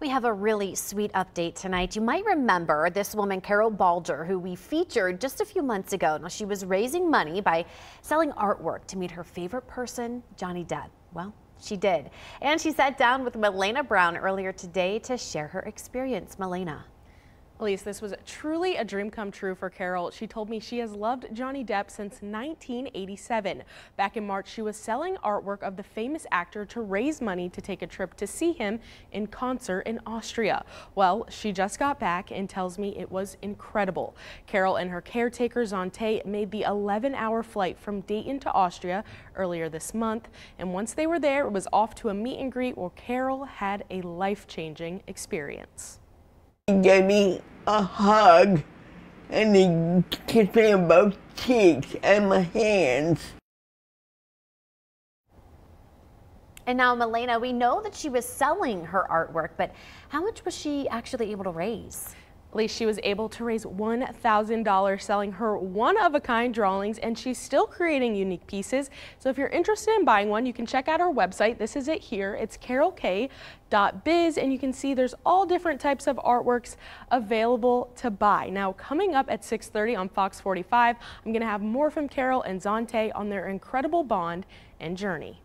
We have a really sweet update tonight. You might remember this woman, Carol Balder, who we featured just a few months ago. Now, she was raising money by selling artwork to meet her favorite person, Johnny Depp. Well, she did. And she sat down with Malena Brown earlier today to share her experience. Malena. Elise, this was truly a dream come true for Carol. She told me she has loved Johnny Depp since 1987. Back in March, she was selling artwork of the famous actor to raise money to take a trip to see him in concert in Austria. Well, she just got back and tells me it was incredible. Carol and her caretaker Zonte made the 11-hour flight from Dayton to Austria earlier this month. And once they were there, it was off to a meet and greet where Carol had a life-changing experience. Gave me a hug and he kissed me on both cheeks and my hands. And now, Malena, we know that she was selling her artwork, but how much was she actually able to raise? At least she was able to raise $1,000 selling her one-of-a-kind drawings, and she's still creating unique pieces. So if you're interested in buying one, you can check out our website. This is it here. It's carolk.biz, and you can see there's all different types of artworks available to buy. Now, coming up at 6.30 on Fox 45, I'm going to have more from Carol and Zante on their incredible bond and journey.